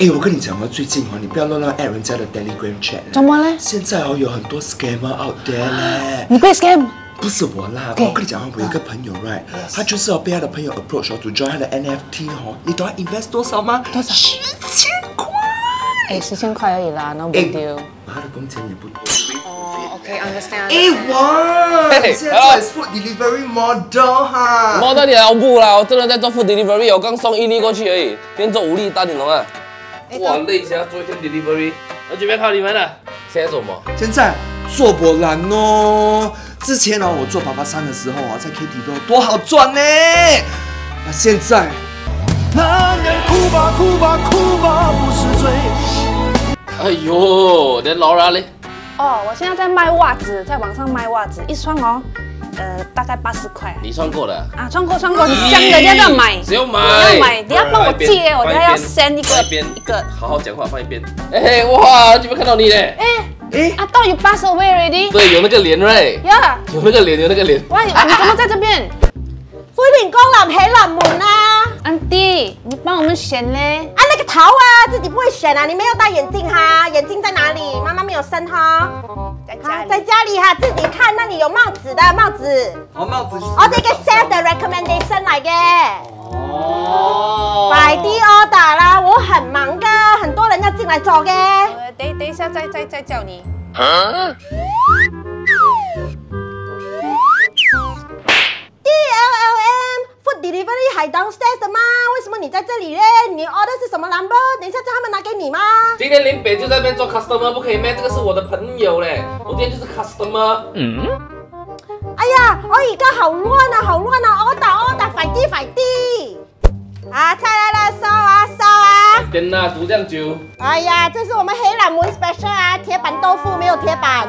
哎，我跟你讲话，最近哦，你不要乱乱 at 人家的 Telegram chat。怎么了？現在哦，有很多 scammer out there。你被 scam？不是我啦，我跟你讲话，我一个朋友，right？他就是要被他的朋友 approach to join 他的 NFT 哦，你懂他 invest 多少嗎？多少？十千塊。哎，十千塊已啦，no big deal。他的工钱也不多。y 哦，OK，understand。哎，哇！你知唔我係 food delivery model？model 你老布啦，我真係在做 food delivery，我剛送伊利過去而已，連做唔力大點龍啊！哇，累死下做一天 delivery，我准备靠你们了。现在怎么？现在做不难哦。之前呢，我做爸爸三的时候啊，在 K T V 多好赚呢。那现在，男人哭吧，哭吧，哭吧，不是罪。哎呦，连老板嘞？哦，我现在在卖袜子，在网上卖袜子，一双哦。呃，大概八十块。你穿过了啊？穿过，穿过。你讲人要不要买，只要买，要买。你要帮我记，我等下要 send 一个，一个。好好讲话，放一边。哎嘿，哇，怎么看到你嘞。哎，哎，I t h o u g p a s s away already？对，有那个脸嘞，有，有那个脸，有那个脸。哇，你怎么在这边？欢迎光临黑冷门啊，安迪，你帮我们选嘞。好啊，自己不会选啊！你没有戴眼镜哈，眼镜在哪里？妈妈没有生哈，在家里，在家里哈，自己看那里有帽子的帽子。哦，帽子是。哦，这个 s e t f recommendation 来嘅。哦，摆地奥打啦，我很忙的，很多人要进来做嘅。等等一下，再再再叫你。你不是还 downstairs 的吗？为什么你在这里嘞？你 order 是什么 number？等一下，叫他们拿给你吗？今天林北就在那边做 customer，不可以卖。这个是我的朋友嘞，我今天就是 customer。嗯。哎呀，我一个好乱啊，好乱啊！order order 快递快递。啊，菜来了，烧啊烧啊！天哪，煮这么久！哎呀，这是我们黑板馍 special 啊，铁板豆腐没有铁板。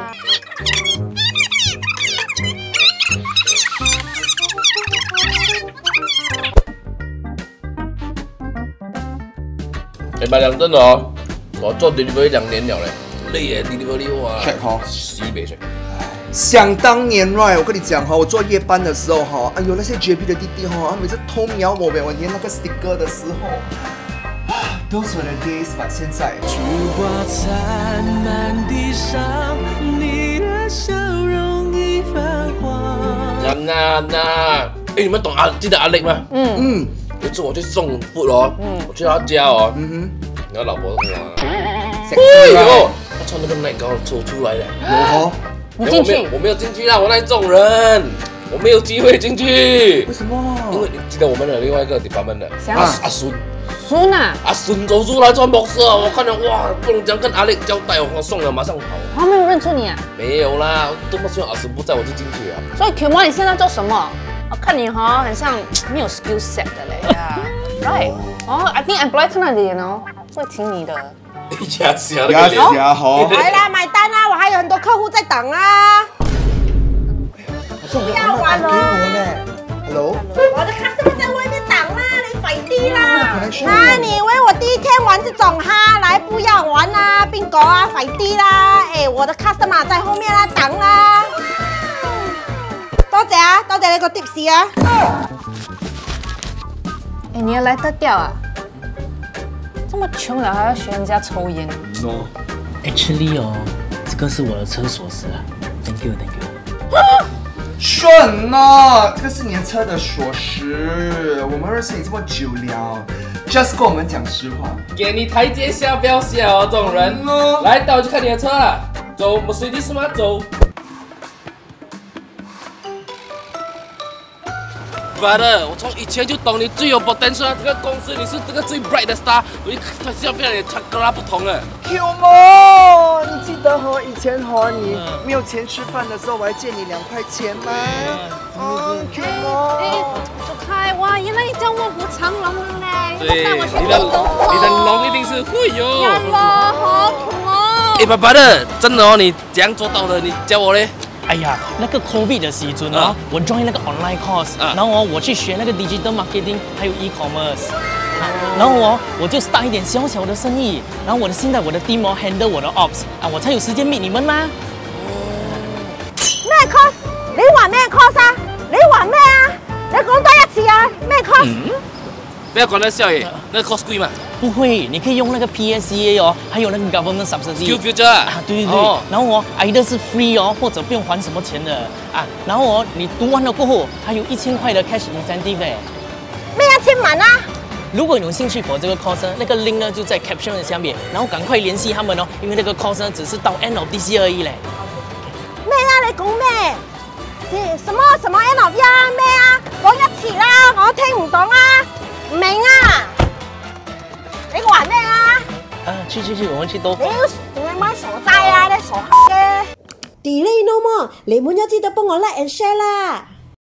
你买两顿的哦，我做 delivery 两年了嘞，累耶，滴滴哥累哇。还好，西北水。想当年，Right，我跟你讲哈，我做夜班的时候哈，哎呦那些绝逼的弟弟哈，他每次偷瞄我，我捏那个 sticker 的时候，都是我的 days。现在。那那那，哎你们懂阿记得阿力吗？嗯嗯。别次我去送布罗，我去他家哦。嗯哼，然后老婆说，哎呦，他穿那个内裤走出来的。我进去，我没有进去啦，我在送人，我没有机会进去。为什么？因为你记得我们的另外一个版本的阿阿孙，孙呐，阿孙走出来穿白色，我看到哇，不能讲跟阿力交代我送了马上跑。他没有认出你啊？没有啦，多么希望阿孙不在，我就进去了。所以铁木，你现在做什么？我看你哈，很像没有 skill set 的嘞，right？哦，I think i m b l i o y e r n 边哦会听你的。yes yes yes 哈，来啦，买单啦，我还有很多客户在等啊。不要玩了，hello？我的 customer 在外面等啦，你飞低啦！那你以为我第一天玩这种哈？来，不要玩啦，冰狗啊，飞低啦！哎，我的 customer 在后面啦，等。到底那个 tips 啊？哎，你要来得掉啊？这么穷了还要学人家抽烟？no，哎吃力哦，这个是我的车锁匙，thank you，thank you。顺呐，这个是你的车的锁匙，我们认识你这么久了，just 跟我们讲实话，给你台阶下，不要吓我这种人咯。来，带我去看你的车，走，我们随地是吗？走。爸爸，我从以前就懂你最有 potential，这个公司你是这个最 bright 的 star，我你开始要变得唱歌拉不同了。Q m 模，你记得和以前和你没有钱吃饭的时候，我还借你两块钱吗？OK。走开，哇原来你教我舞长龙嘞？对，你的龙一定是会有。哟。好酷哦！哎，爸爸，的，真的，哦，你怎样做到的？你教我嘞？哎呀，那个 Covid 的时准哦，我 join 那个 online course，然后哦我去学那个 digital marketing，还有 e-commerce，然后哦我就是打一点小小的生意，然后我的现在我的 team handle 我的 ops 啊，我才有时间 meet 你们嘛。咩 course？你话咩 course 啊？你话咩啊？你讲多一次啊？咩 course？不要讲得笑诶，那 course 贵嘛？不会，你可以用那个 P S c A 哦，还有那个 v e r n m e Skill f i d t e r 啊，对对对。然后哦 i t h e r 是 free 哦，或者不用还什么钱的啊。然后哦，你读完了过后，它有一千块的 cash incentive。咩啊？签满啊？如果有兴趣考这个课程，那个 link 呢就在 caption 的下面，然后赶快联系他们哦，因为那个 course 程只是到 end of DC 而已咧。咩啊？你讲咩？什么什么 end of e a 啊？咩啊？我一次啦，我听唔懂啊，明啊？去去去，我们去多。你又同阿妈傻仔啊？你傻嘅？Delay no more，你们要记得帮我 like and share 啦。